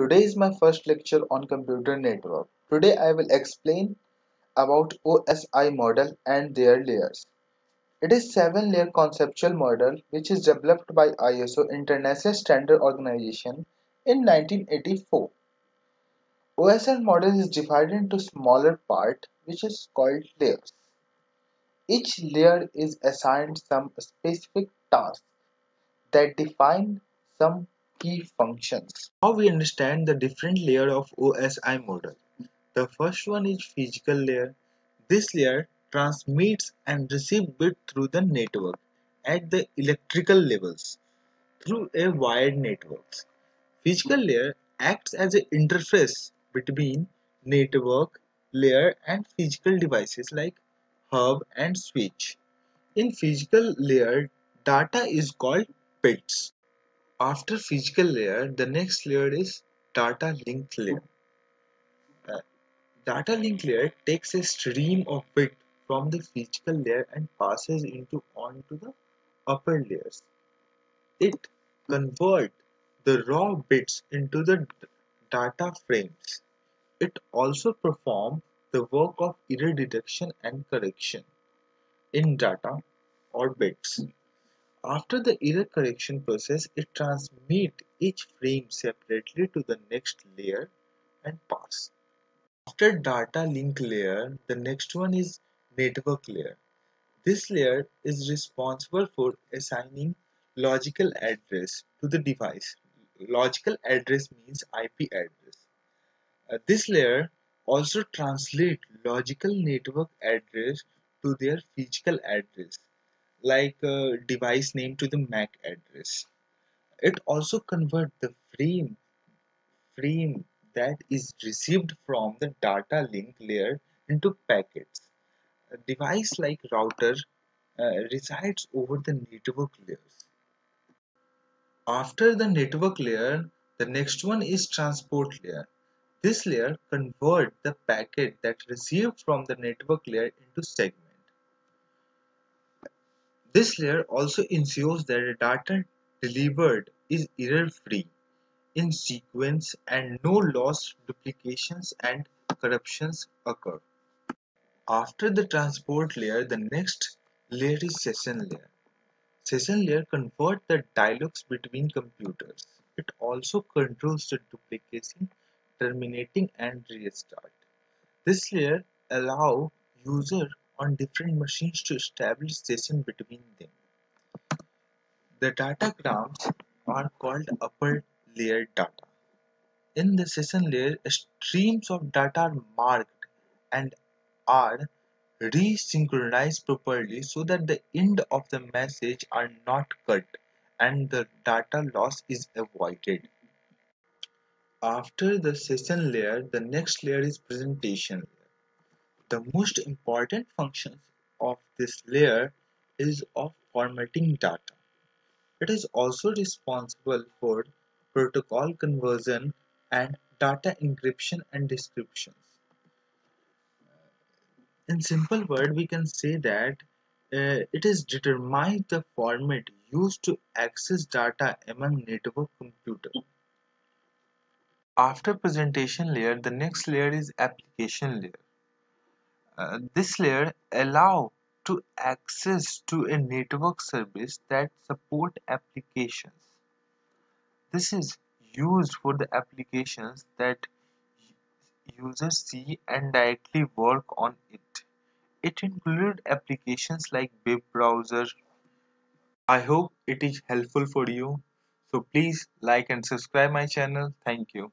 Today is my first lecture on computer network. Today I will explain about OSI model and their layers. It is seven layer conceptual model which is developed by ISO International Standard Organization in 1984. OSI model is divided into smaller part which is called layers. Each layer is assigned some specific task that define some key functions. How we understand the different layer of OSI model. The first one is physical layer. This layer transmits and receives bit through the network at the electrical levels through a wired networks. Physical layer acts as an interface between network layer and physical devices like hub and switch. In physical layer, data is called bits. After physical layer, the next layer is data link layer. Uh, data link layer takes a stream of bit from the physical layer and passes into onto the upper layers. It converts the raw bits into the data frames. It also performs the work of error detection and correction in data or bits. After the error correction process, it transmits each frame separately to the next layer and pass. After data link layer, the next one is network layer. This layer is responsible for assigning logical address to the device. Logical address means IP address. Uh, this layer also translates logical network address to their physical address like a device name to the MAC address. It also convert the frame frame that is received from the data link layer into packets. A device like router uh, resides over the network layers. After the network layer, the next one is transport layer. This layer convert the packet that received from the network layer into segment. This layer also ensures that the data delivered is error-free, in sequence and no loss, duplications and corruptions occur. After the transport layer, the next layer is session layer. Session layer converts the dialogues between computers. It also controls the duplication, terminating and restart. This layer allows user on different machines to establish session between them. The datagrams are called upper layer data. In the session layer, streams of data are marked and are resynchronized properly so that the end of the message are not cut and the data loss is avoided. After the session layer, the next layer is presentation. The most important functions of this layer is of formatting data. It is also responsible for protocol conversion and data encryption and descriptions. In simple word, we can say that uh, it is determines the format used to access data among network computers. After presentation layer, the next layer is application layer. This layer allow to access to a network service that support applications. This is used for the applications that users see and directly work on it. It includes applications like web browser. I hope it is helpful for you. So please like and subscribe my channel. Thank you.